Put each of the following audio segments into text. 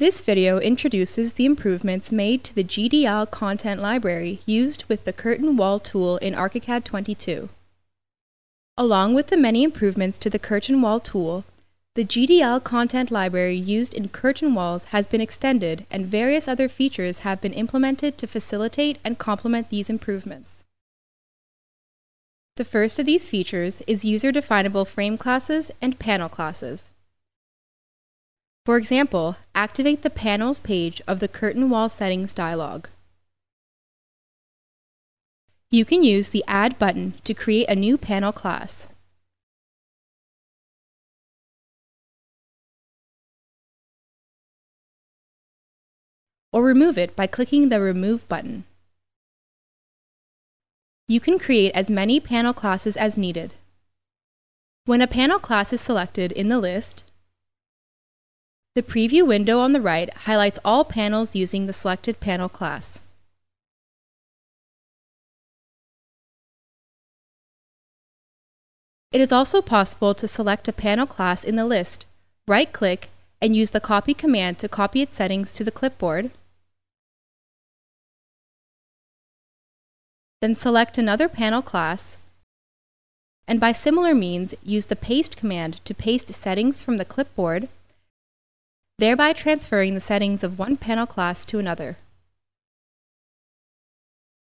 This video introduces the improvements made to the GDL content library used with the curtain wall tool in ArchiCAD 22. Along with the many improvements to the curtain wall tool, the GDL content library used in curtain walls has been extended and various other features have been implemented to facilitate and complement these improvements. The first of these features is user-definable frame classes and panel classes. For example, activate the Panels page of the Curtain Wall Settings dialog. You can use the Add button to create a new panel class. Or remove it by clicking the Remove button. You can create as many panel classes as needed. When a panel class is selected in the list, the preview window on the right highlights all panels using the selected panel class. It is also possible to select a panel class in the list, right-click, and use the copy command to copy its settings to the clipboard, then select another panel class, and by similar means use the paste command to paste settings from the clipboard thereby transferring the settings of one panel class to another.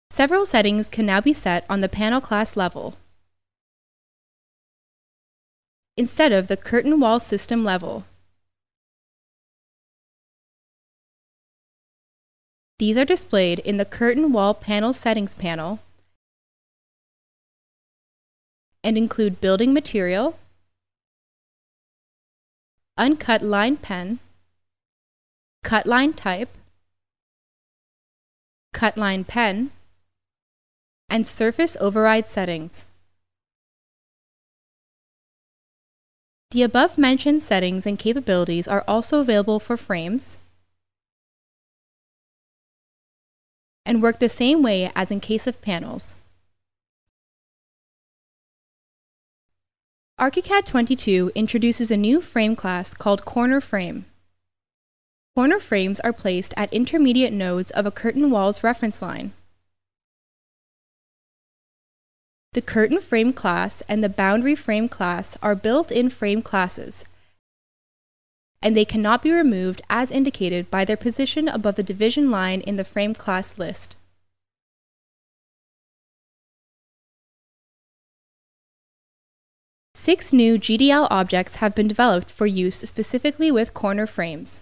Several settings can now be set on the panel class level, instead of the curtain wall system level. These are displayed in the curtain wall panel settings panel and include building material, uncut line pen, cut line type, cut line pen, and surface override settings. The above mentioned settings and capabilities are also available for frames and work the same way as in case of panels. ArchiCAD 22 introduces a new frame class called Corner Frame. Corner frames are placed at intermediate nodes of a curtain wall's reference line. The curtain frame class and the boundary frame class are built-in frame classes, and they cannot be removed as indicated by their position above the division line in the frame class list. Six new GDL objects have been developed for use specifically with corner frames.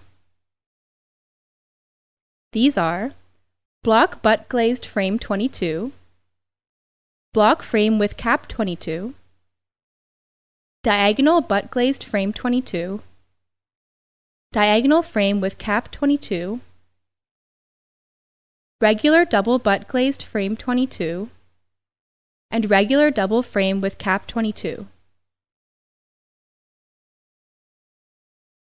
These are block butt glazed frame 22, block frame with cap 22, diagonal butt glazed frame 22, diagonal frame with cap 22, regular double butt glazed frame 22, and regular double frame with cap 22.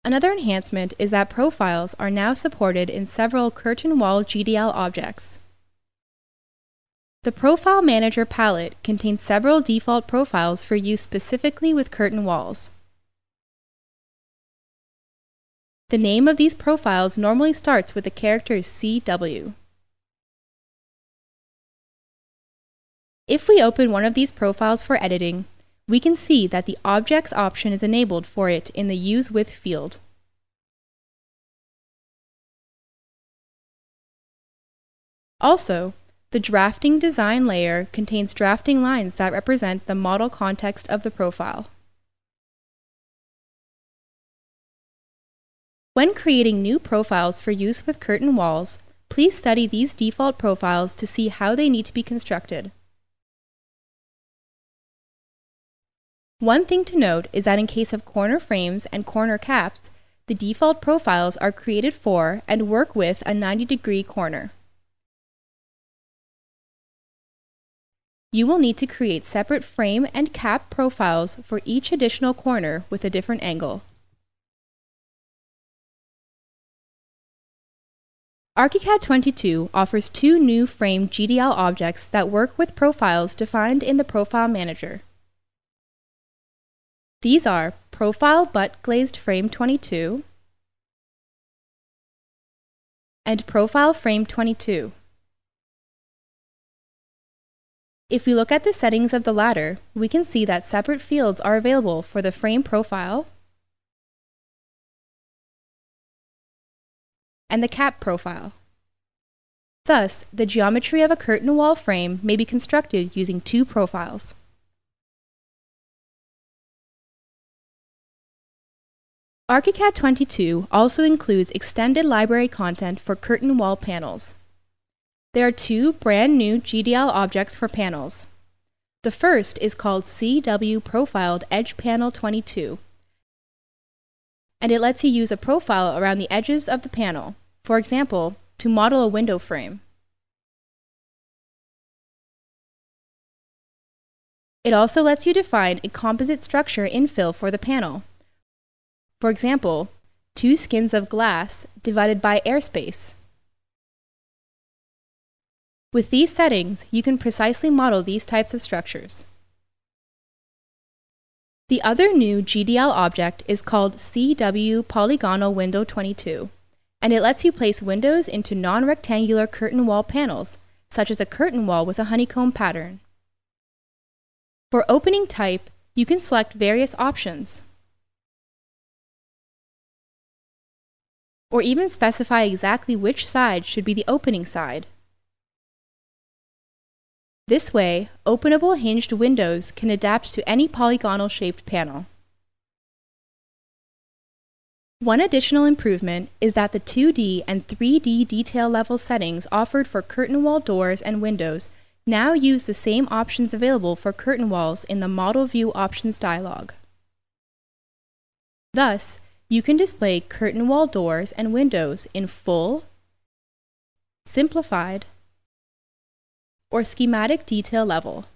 Another enhancement is that profiles are now supported in several curtain wall GDL objects. The Profile Manager palette contains several default profiles for use specifically with curtain walls. The name of these profiles normally starts with the character CW. If we open one of these profiles for editing, we can see that the Objects option is enabled for it in the Use With field. Also, the Drafting Design layer contains drafting lines that represent the model context of the profile. When creating new profiles for use with curtain walls, please study these default profiles to see how they need to be constructed. One thing to note is that in case of corner frames and corner caps, the default profiles are created for and work with a 90 degree corner. You will need to create separate frame and cap profiles for each additional corner with a different angle. ArchiCAD 22 offers two new frame GDL objects that work with profiles defined in the Profile Manager. These are Profile Butt Glazed Frame 22 and Profile Frame 22. If we look at the settings of the latter, we can see that separate fields are available for the frame profile and the cap profile. Thus, the geometry of a curtain wall frame may be constructed using two profiles. ArchiCAD 22 also includes extended library content for curtain wall panels. There are two brand new GDL objects for panels. The first is called CW Profiled Edge Panel 22, and it lets you use a profile around the edges of the panel, for example, to model a window frame. It also lets you define a composite structure infill for the panel. For example, two skins of glass divided by airspace. With these settings, you can precisely model these types of structures. The other new GDL object is called CW Polygonal Window 22, and it lets you place windows into non-rectangular curtain wall panels, such as a curtain wall with a honeycomb pattern. For opening type, you can select various options, or even specify exactly which side should be the opening side. This way, openable hinged windows can adapt to any polygonal shaped panel. One additional improvement is that the 2D and 3D detail level settings offered for curtain wall doors and windows now use the same options available for curtain walls in the Model View Options dialog. Thus, you can display curtain wall doors and windows in full, simplified, or schematic detail level.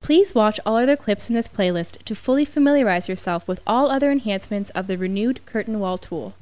Please watch all other clips in this playlist to fully familiarize yourself with all other enhancements of the renewed curtain wall tool.